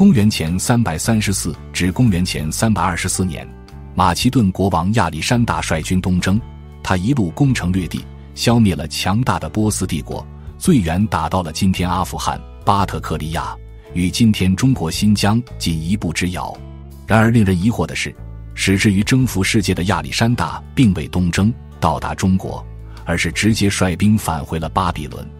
公元前三百三十四至公元前三百二十四年，马其顿国王亚历山大率军东征，他一路攻城略地，消灭了强大的波斯帝国，最远打到了今天阿富汗巴特克利亚，与今天中国新疆仅一步之遥。然而令人疑惑的是，使之于征服世界的亚历山大并未东征到达中国，而是直接率兵返回了巴比伦。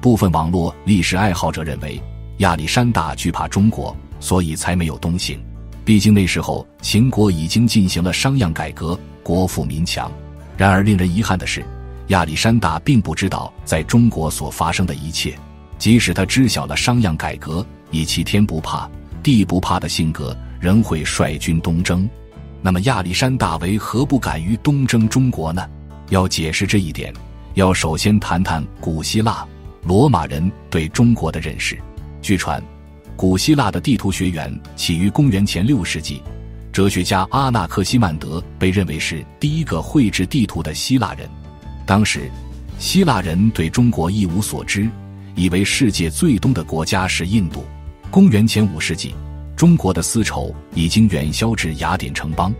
部分网络历史爱好者认为，亚历山大惧怕中国。所以才没有东行，毕竟那时候秦国已经进行了商鞅改革，国富民强。然而令人遗憾的是，亚历山大并不知道在中国所发生的一切。即使他知晓了商鞅改革，以其天不怕地不怕的性格，仍会率军东征。那么亚历山大为何不敢于东征中国呢？要解释这一点，要首先谈谈古希腊、罗马人对中国的认识。据传。古希腊的地图学园起于公元前六世纪，哲学家阿纳克西曼德被认为是第一个绘制地图的希腊人。当时，希腊人对中国一无所知，以为世界最东的国家是印度。公元前五世纪，中国的丝绸已经远销至雅典城邦，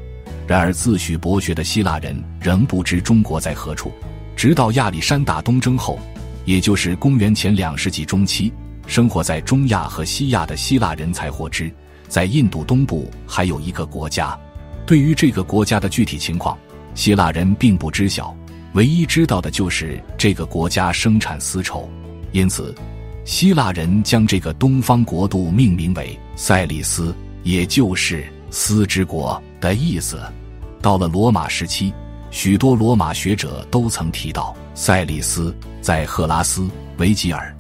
然而自诩博学的希腊人仍不知中国在何处。直到亚历山大东征后，也就是公元前两世纪中期。生活在中亚和西亚的希腊人才获知，在印度东部还有一个国家。对于这个国家的具体情况，希腊人并不知晓，唯一知道的就是这个国家生产丝绸。因此，希腊人将这个东方国度命名为塞里斯，也就是“丝之国”的意思。到了罗马时期，许多罗马学者都曾提到塞里斯，在赫拉斯、维吉尔。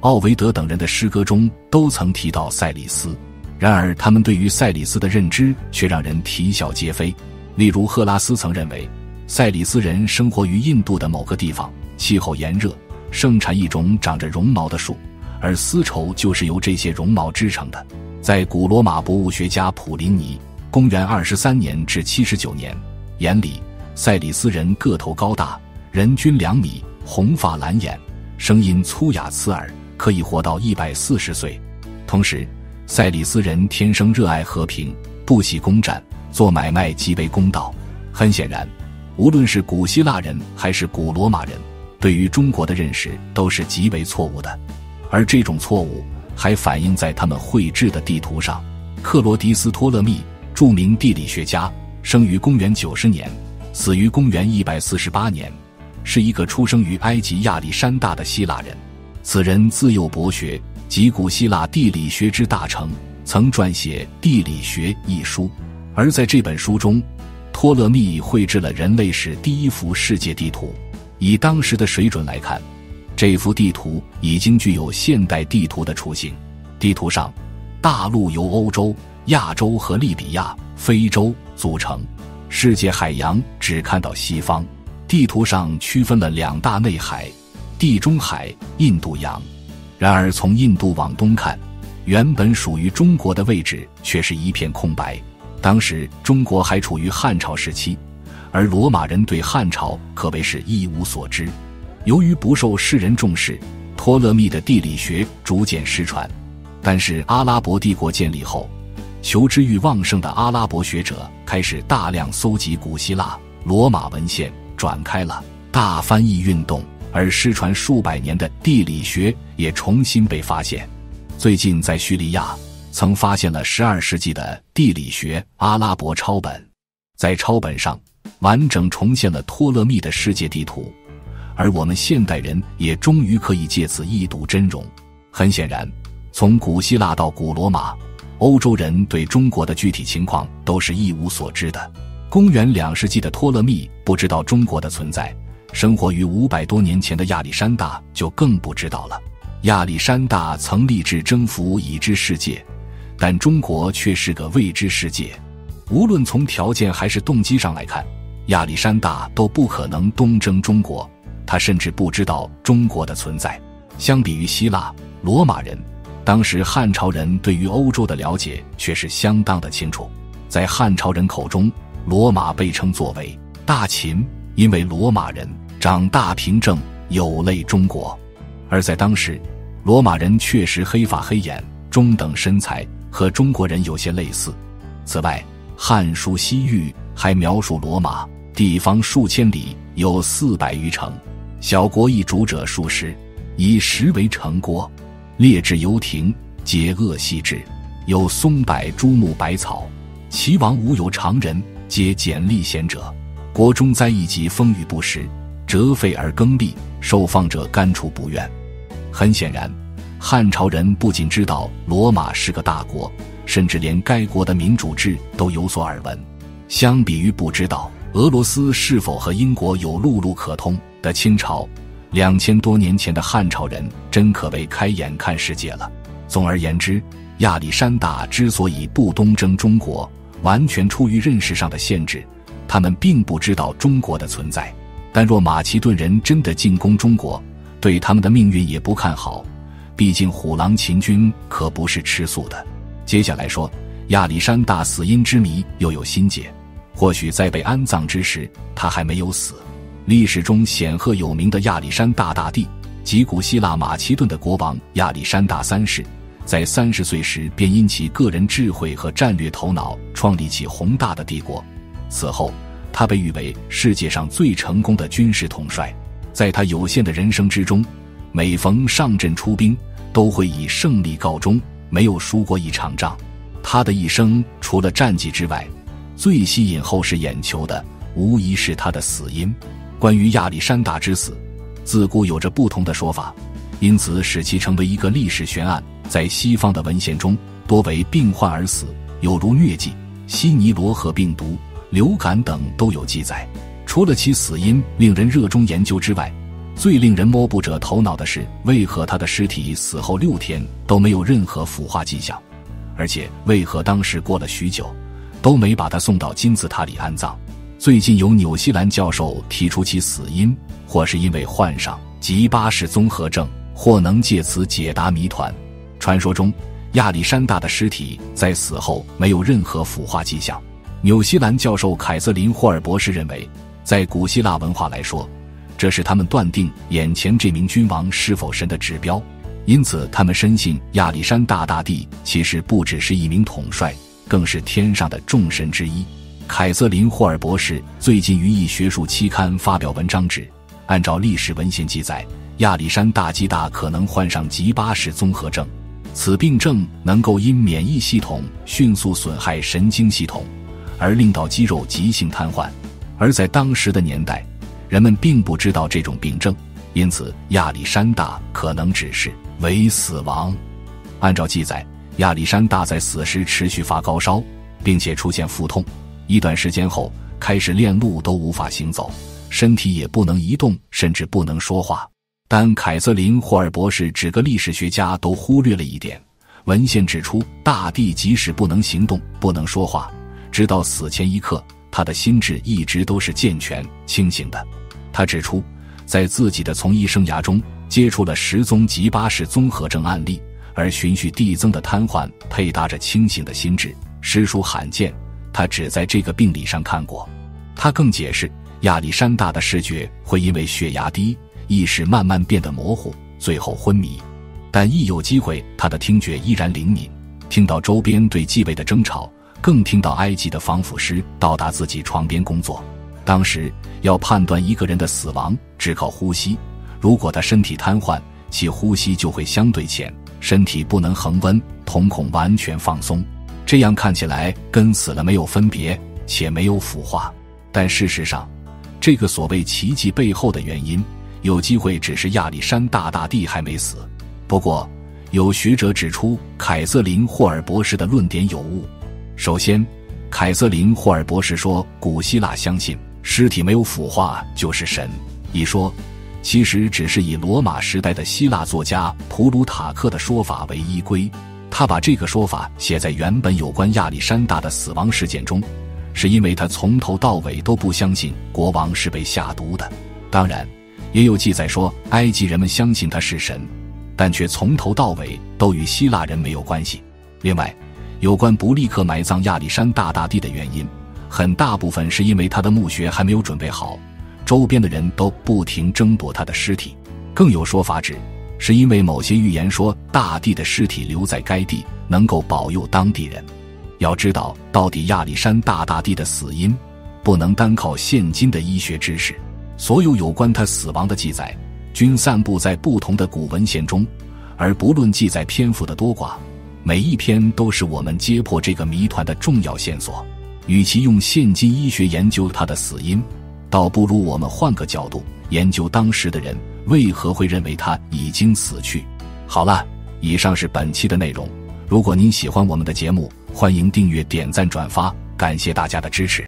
奥维德等人的诗歌中都曾提到塞里斯，然而他们对于塞里斯的认知却让人啼笑皆非。例如，赫拉斯曾认为塞里斯人生活于印度的某个地方，气候炎热，盛产一种长着绒毛的树，而丝绸就是由这些绒毛织成的。在古罗马博物学家普林尼（公元二十三年至七十九年）眼里，塞里斯人个头高大，人均两米，红发蓝眼，声音粗哑刺耳。可以活到一百四十岁，同时，塞里斯人天生热爱和平，不喜攻战，做买卖极为公道。很显然，无论是古希腊人还是古罗马人，对于中国的认识都是极为错误的，而这种错误还反映在他们绘制的地图上。克罗迪斯·托勒密，著名地理学家，生于公元九十年，死于公元一百四十八年，是一个出生于埃及亚历山大的希腊人。此人自幼博学，集古希腊地理学之大成，曾撰写《地理学》一书。而在这本书中，托勒密绘制了人类史第一幅世界地图。以当时的水准来看，这幅地图已经具有现代地图的雏形。地图上，大陆由欧洲、亚洲和利比亚、非洲组成，世界海洋只看到西方。地图上区分了两大内海。地中海、印度洋，然而从印度往东看，原本属于中国的位置却是一片空白。当时中国还处于汉朝时期，而罗马人对汉朝可谓是一无所知。由于不受世人重视，托勒密的地理学逐渐失传。但是阿拉伯帝国建立后，求知欲旺盛的阿拉伯学者开始大量搜集古希腊、罗马文献，展开了大翻译运动。而失传数百年的地理学也重新被发现。最近在叙利亚曾发现了十二世纪的地理学阿拉伯抄本，在抄本上完整重现了托勒密的世界地图，而我们现代人也终于可以借此一睹真容。很显然，从古希腊到古罗马，欧洲人对中国的具体情况都是一无所知的。公元两世纪的托勒密不知道中国的存在。生活于五百多年前的亚历山大就更不知道了。亚历山大曾立志征服已知世界，但中国却是个未知世界。无论从条件还是动机上来看，亚历山大都不可能东征中国。他甚至不知道中国的存在。相比于希腊、罗马人，当时汉朝人对于欧洲的了解却是相当的清楚。在汉朝人口中，罗马被称作为大秦。因为罗马人长大平正，有类中国，而在当时，罗马人确实黑发黑眼，中等身材，和中国人有些类似。此外，《汉书·西域》还描述罗马地方数千里，有四百余城，小国一主者数十，以石为城郭，列置游亭，皆恶细之，有松柏、朱木、百草。齐王无有常人，皆简历贤者。国中灾异及风雨不时，折废而耕立，受放者甘处不愿。很显然，汉朝人不仅知道罗马是个大国，甚至连该国的民主制都有所耳闻。相比于不知道俄罗斯是否和英国有陆路可通的清朝，两千多年前的汉朝人真可谓开眼看世界了。总而言之，亚历山大之所以不东征中国，完全出于认识上的限制，他们并不知道中国的存在。但若马其顿人真的进攻中国，对他们的命运也不看好。毕竟虎狼秦军可不是吃素的。接下来说，亚历山大死因之谜又有新解。或许在被安葬之时，他还没有死。历史中显赫有名的亚历山大大帝，即古希腊马其顿的国王亚历山大三世。在三十岁时，便因其个人智慧和战略头脑，创立起宏大的帝国。此后，他被誉为世界上最成功的军事统帅。在他有限的人生之中，每逢上阵出兵，都会以胜利告终，没有输过一场仗。他的一生，除了战绩之外，最吸引后世眼球的，无疑是他的死因。关于亚历山大之死，自古有着不同的说法，因此使其成为一个历史悬案。在西方的文献中，多为病患而死，有如疟疾、西尼罗河病毒、流感等都有记载。除了其死因令人热衷研究之外，最令人摸不着头脑的是，为何他的尸体死后六天都没有任何腐化迹象，而且为何当时过了许久，都没把他送到金字塔里安葬？最近有纽西兰教授提出其死因，或是因为患上吉巴氏综合症，或能借此解答谜团。传说中，亚历山大的尸体在死后没有任何腐化迹象。纽西兰教授凯瑟琳·霍尔博士认为，在古希腊文化来说，这是他们断定眼前这名君王是否神的指标。因此，他们深信亚历山大大帝其实不只是一名统帅，更是天上的众神之一。凯瑟琳·霍尔博士最近于一学术期刊发表文章指，按照历史文献记载，亚历山大极大可能患上吉巴氏综合症。此病症能够因免疫系统迅速损害神经系统，而令到肌肉急性瘫痪。而在当时的年代，人们并不知道这种病症，因此亚历山大可能只是伪死亡。按照记载，亚历山大在死时持续发高烧，并且出现腹痛，一段时间后开始连路都无法行走，身体也不能移动，甚至不能说话。但凯瑟琳·霍尔博士指个历史学家都忽略了一点：文献指出，大帝即使不能行动、不能说话，直到死前一刻，他的心智一直都是健全、清醒的。他指出，在自己的从医生涯中，接触了十宗吉巴氏综合症案例，而循序递增的瘫痪配搭着清醒的心智，实属罕见。他只在这个病理上看过。他更解释，亚历山大的视觉会因为血压低。意识慢慢变得模糊，最后昏迷。但一有机会，他的听觉依然灵敏，听到周边对继位的争吵，更听到埃及的防腐师到达自己床边工作。当时要判断一个人的死亡，只靠呼吸。如果他身体瘫痪，其呼吸就会相对浅，身体不能恒温，瞳孔完全放松，这样看起来跟死了没有分别，且没有腐化。但事实上，这个所谓奇迹背后的原因。有机会只是亚历山大大帝还没死。不过，有学者指出，凯瑟琳·霍尔博士的论点有误。首先，凯瑟琳·霍尔博士说，古希腊相信尸体没有腐化就是神一说，其实只是以罗马时代的希腊作家普鲁塔克的说法为依归。他把这个说法写在原本有关亚历山大的死亡事件中，是因为他从头到尾都不相信国王是被下毒的。当然。也有记载说，埃及人们相信他是神，但却从头到尾都与希腊人没有关系。另外，有关不立刻埋葬亚历山大大帝的原因，很大部分是因为他的墓穴还没有准备好，周边的人都不停争夺他的尸体。更有说法指，是因为某些预言说大帝的尸体留在该地能够保佑当地人。要知道，到底亚历山大大帝的死因，不能单靠现今的医学知识。所有有关他死亡的记载，均散布在不同的古文献中，而不论记载篇幅的多寡，每一篇都是我们揭破这个谜团的重要线索。与其用现今医学研究他的死因，倒不如我们换个角度研究当时的人为何会认为他已经死去。好了，以上是本期的内容。如果您喜欢我们的节目，欢迎订阅、点赞、转发，感谢大家的支持。